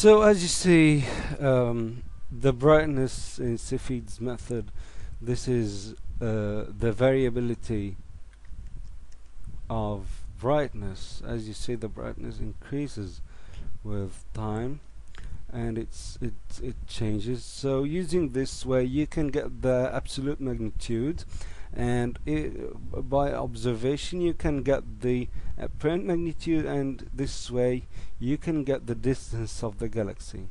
So as you see, um, the brightness in Cepheid's method, this is uh, the variability of brightness. As you see, the brightness increases with time and it's it it changes so using this way you can get the absolute magnitude and it, by observation you can get the apparent magnitude and this way you can get the distance of the galaxy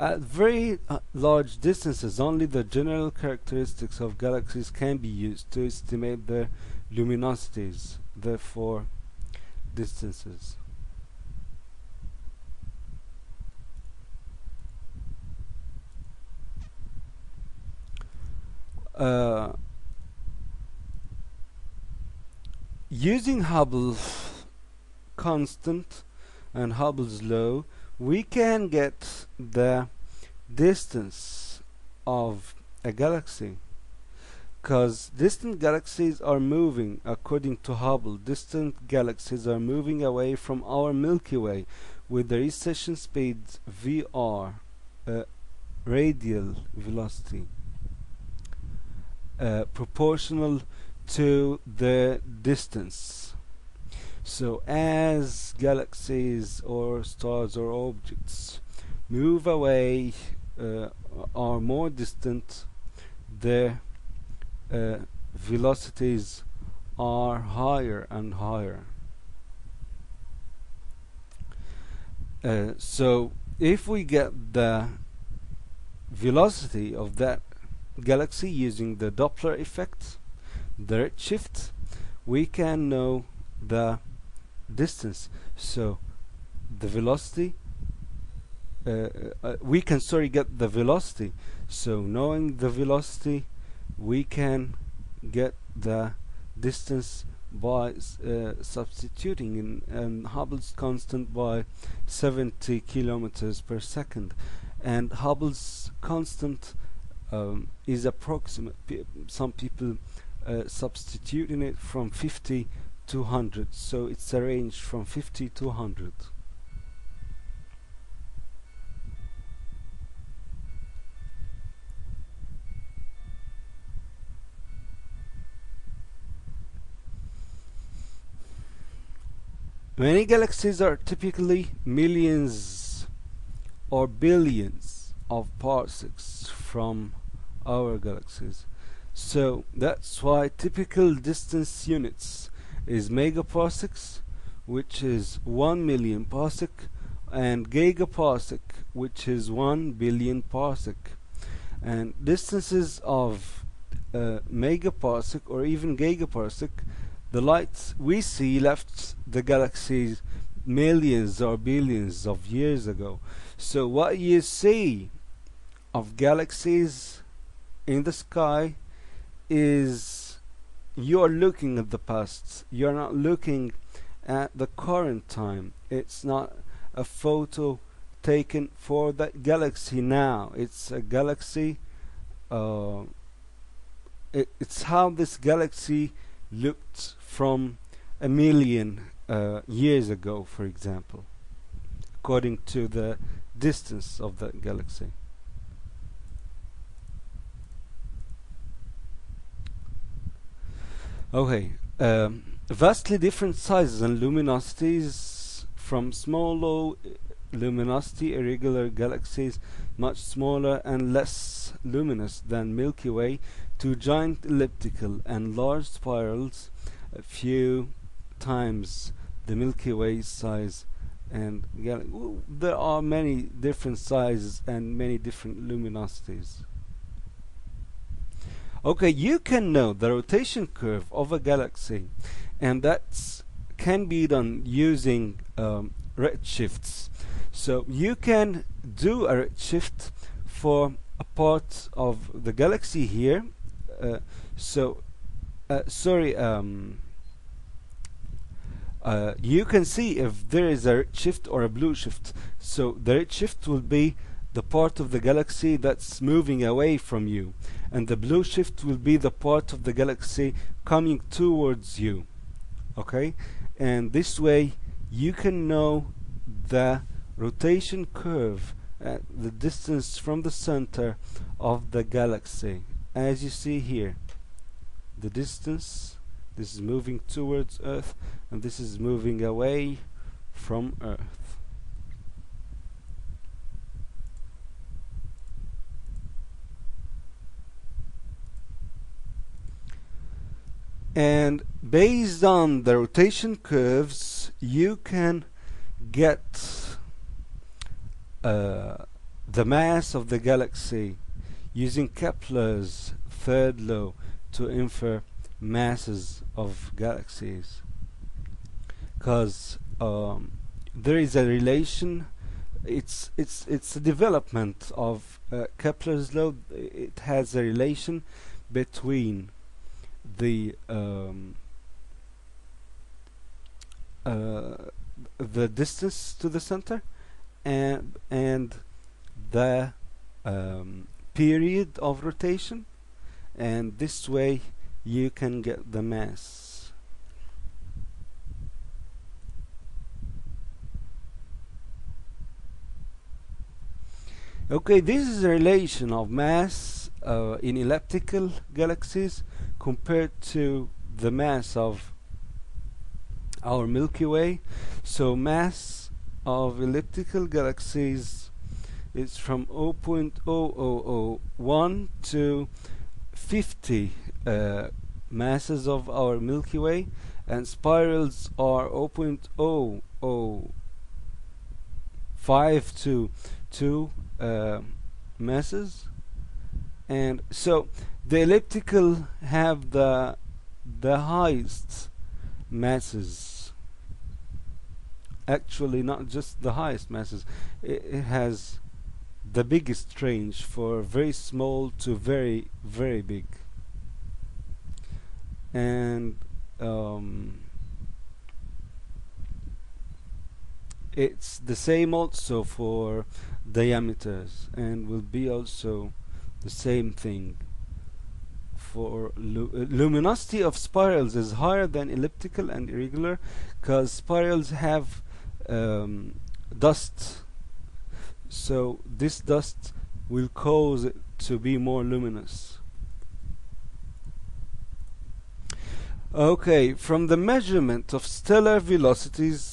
At very uh, large distances, only the general characteristics of galaxies can be used to estimate their luminosities, therefore distances. Uh, using Hubble's constant and Hubble's law, we can get the distance of a galaxy. Because distant galaxies are moving according to Hubble distant galaxies are moving away from our Milky Way with the recession speed VR uh, radial velocity uh, proportional to the distance so as galaxies or stars or objects move away uh, are more distant their uh, velocities are higher and higher. Uh, so if we get the velocity of that galaxy using the Doppler effect, the redshift, we can know the distance. So the velocity, uh, uh, we can sorry get the velocity. So knowing the velocity we can get the distance by uh, substituting in, in Hubble's constant by 70 kilometers per second and Hubble's constant um, is approximate some people uh, substitute in it from 50 to 100 so it's a range from 50 to 100 Many galaxies are typically millions or billions of parsecs from our galaxies. So that's why typical distance units is megaparsecs, which is 1 million parsec, and gigaparsec, which is 1 billion parsec. And distances of uh, megaparsec or even gigaparsec the light we see left the galaxies millions or billions of years ago. So what you see of galaxies in the sky is you're looking at the past. You're not looking at the current time. It's not a photo taken for that galaxy now. It's a galaxy. Uh, it, it's how this galaxy looked from a million uh, years ago, for example, according to the distance of that galaxy. Okay, um, vastly different sizes and luminosities from small low luminosity irregular galaxies much smaller and less luminous than Milky Way to giant elliptical and large spirals a few times the Milky Way size and there are many different sizes and many different luminosities okay you can know the rotation curve of a galaxy and that can be done using um, redshifts. So you can do a redshift for a part of the galaxy here uh, so uh, sorry um, uh, you can see if there is a shift or a blue shift. So the red shift will be the part of the galaxy that's moving away from you and the blue shift will be the part of the galaxy coming towards you okay? And this way you can know the rotation curve at the distance from the center of the galaxy. As you see here the distance this is moving towards Earth and this is moving away from Earth and based on the rotation curves you can get uh, the mass of the galaxy using Kepler's third law to infer masses of galaxies. Because um, there is a relation it's it's it's a development of uh, Kepler's law. It has a relation between the um, uh, the distance to the center and and the um, period of rotation. And this way you can get the mass. Okay this is a relation of mass uh, in elliptical galaxies compared to the mass of our Milky Way. So mass of elliptical galaxies is from 0.0001 to 50 uh, masses of our Milky Way and spirals are 0.005 to 2 uh, masses and so the elliptical have the the highest masses. Actually not just the highest masses. It, it has the biggest range for very small to very very big. And um, it's the same also for diameters and will be also the same thing. For lu uh, luminosity of spirals is higher than elliptical and irregular because spirals have um, dust. So this dust will cause it to be more luminous. Okay from the measurement of stellar velocities